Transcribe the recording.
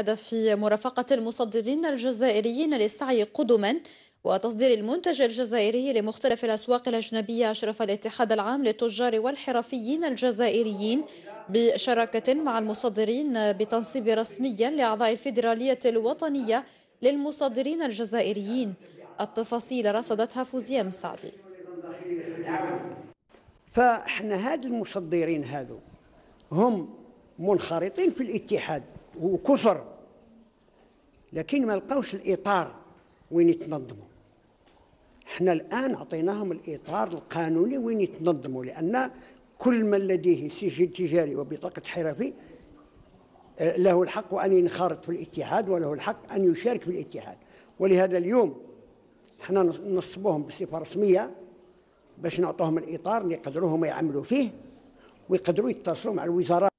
هدف مرافقة المصدرين الجزائريين للسعي قدما وتصدير المنتج الجزائري لمختلف الأسواق الأجنبية أشرف الاتحاد العام للتجار والحرفيين الجزائريين بشراكة مع المصدرين بتنصيب رسميا لأعضاء الفيدرالية الوطنية للمصدرين الجزائريين. التفاصيل رصدتها فوزية مسعدي. فإحنا هاد المصدرين هادو هم منخرطين في الاتحاد. وكثر. لكن ما لقاوش الإطار وين يتنظموا. إحنا الآن أعطيناهم الإطار القانوني وين يتنظموا لأن كل من لديه سجل تجاري وبطاقة حرفي آه، له الحق أن ينخرط في الاتحاد وله الحق أن يشارك في الاتحاد. ولهذا اليوم إحنا نصبوهم بصفة رسمية باش نعطوهم الإطار اللي يقدروا هما يعملوا فيه ويقدروا يتصلوا مع الوزارات